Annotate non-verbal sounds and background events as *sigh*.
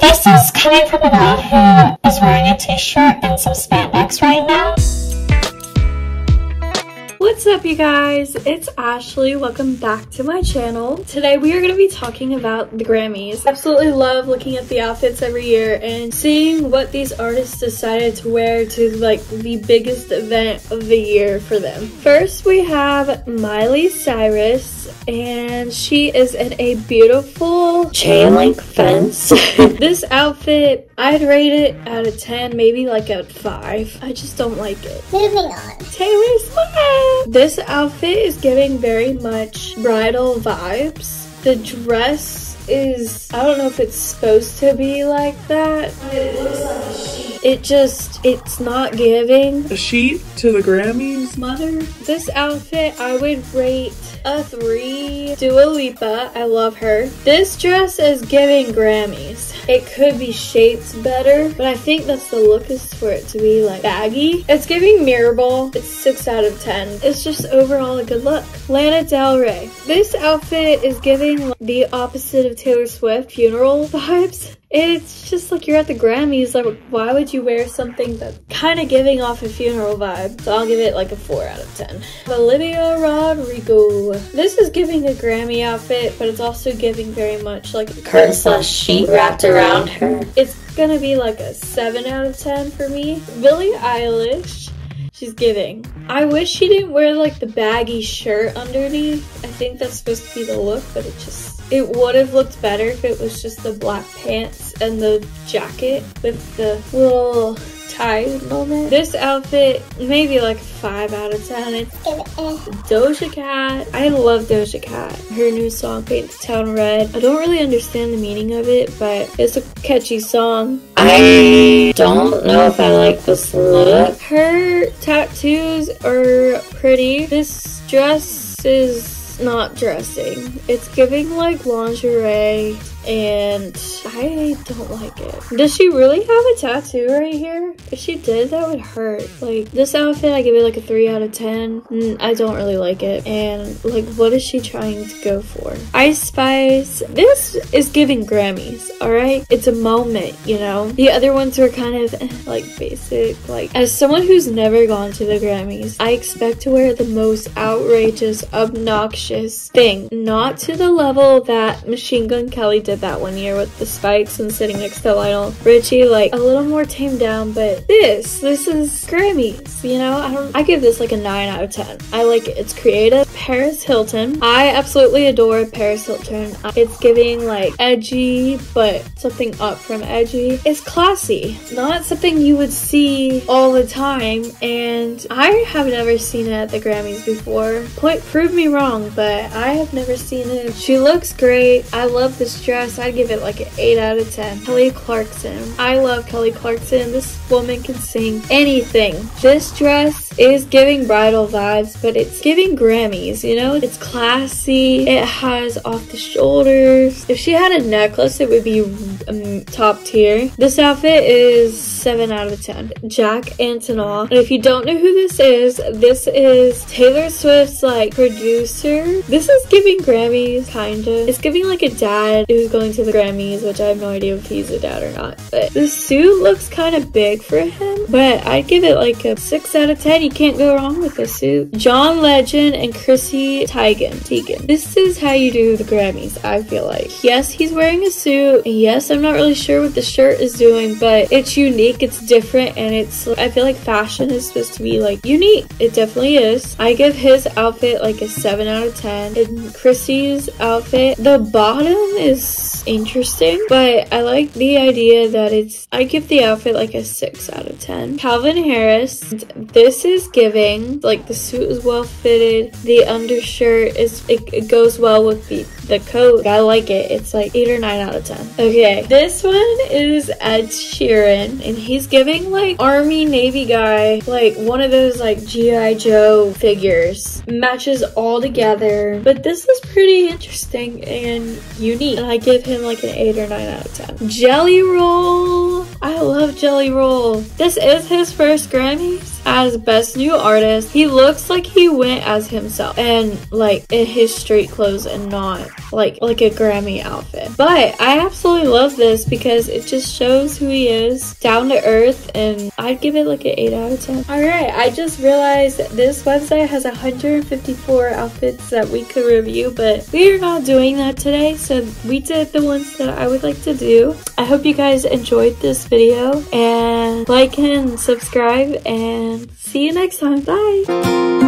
This is coming from a guy who is wearing a t-shirt and some spandex right now. What's up you guys? It's Ashley. Welcome back to my channel. Today we are going to be talking about the Grammys. I absolutely love looking at the outfits every year and seeing what these artists decided to wear to like the biggest event of the year for them. First we have Miley Cyrus and she is in a beautiful chain link fence. *laughs* *laughs* this outfit, I'd rate it out of 10, maybe like a 5. I just don't like it. Moving on. Taylor Swift! This outfit is giving very much bridal vibes. The dress is, I don't know if it's supposed to be like that. It looks like a sheet. It just, it's not giving. A sheet to the Grammys? Mother, this outfit I would rate a three. Dua Lipa, I love her. This dress is giving Grammys. *laughs* It could be shaped better, but I think that's the look is for it to be like baggy. It's giving mirrorball. It's six out of 10. It's just overall a good look. Lana Del Rey. This outfit is giving the opposite of Taylor Swift funeral *laughs* vibes. It's just like you're at the Grammys, like why would you wear something that's kind of giving off a funeral vibe? So I'll give it like a 4 out of 10. Olivia Rodrigo. This is giving a Grammy outfit, but it's also giving very much like a Curtain slash sheet wrapped around her. It's gonna be like a 7 out of 10 for me. Billie Eilish. She's giving. I wish she didn't wear like the baggy shirt underneath. I think that's supposed to be the look, but it just it would have looked better if it was just the black pants and the jacket with the little tie moment. This outfit, maybe like 5 out of 10. It's eh. Doja Cat. I love Doja Cat. Her new song, Paint the Town Red. I don't really understand the meaning of it, but it's a catchy song. I don't know if I like this look. Her tattoos are pretty. This dress is not dressing. It's giving like lingerie and I don't like it. Does she really have a tattoo right here? If she did, that would hurt. Like this outfit, I give it like a 3 out of 10. Mm, I don't really like it. And like, what is she trying to go for? Ice Spice. This is giving Grammys, alright? It's a moment, you know? The other ones were kind of eh, like basic. Like, as someone who's never gone to the Grammys, I expect to wear the most outrageous, obnoxious thing. Not to the level that Machine Gun Kelly did did that one year with the spikes and sitting next to Lionel Richie, like a little more tamed down, but this, this is Grammys, you know? I don't, I give this like a 9 out of 10. I like it. It's creative. Paris Hilton. I absolutely adore Paris Hilton. It's giving like edgy, but something up from edgy. It's classy. Not something you would see all the time, and I have never seen it at the Grammys before. Point, prove me wrong, but I have never seen it. She looks great. I love this dress I'd give it like an 8 out of 10. Kelly Clarkson. I love Kelly Clarkson. This woman can sing anything. This dress is giving bridal vibes, but it's giving Grammys, you know? It's classy. It has off the shoulders. If she had a necklace, it would be um, top tier. This outfit is 7 out of 10. Jack Antonoff. And if you don't know who this is, this is Taylor Swift's like producer. This is giving Grammys, kinda. It's giving like a dad who's going to the Grammys, which I have no idea if he's a dad or not. But the suit looks kind of big for him, but I'd give it like a 6 out of 10. You can't go wrong with the suit. John Legend and Chrissy Teigen. Teigen. This is how you do the Grammys, I feel like. Yes, he's wearing a suit. Yes, I'm not really sure what the shirt is doing, but it's unique, it's different, and it's, I feel like fashion is supposed to be like unique. It definitely is. I give his outfit like a 7 out of 10. And Chrissy's outfit, the bottom is interesting, but I like the idea that it's, I give the outfit like a 6 out of 10. Calvin Harris, this is giving, like the suit is well fitted, the undershirt is, it, it goes well with the, the coat. I like it. It's like 8 or 9 out of 10. Okay, this one is Ed Sheeran, and he's giving like Army Navy guy, like one of those like G.I. Joe figures. Matches all together, but this is pretty interesting and unique. And I give him like an 8 or 9 out of 10. Jelly Roll. I love Jelly Roll. This is his first Grammys. As best new artist. He looks like he went as himself and like in his street clothes and not like like a Grammy outfit. But I absolutely love this because it just shows who he is, down to earth, and I'd give it like an 8 out of 10. Alright, I just realized this website has 154 outfits that we could review, but we are not doing that today, so we did the ones that I would like to do. I hope you guys enjoyed this video and like and subscribe and see you next time. Bye!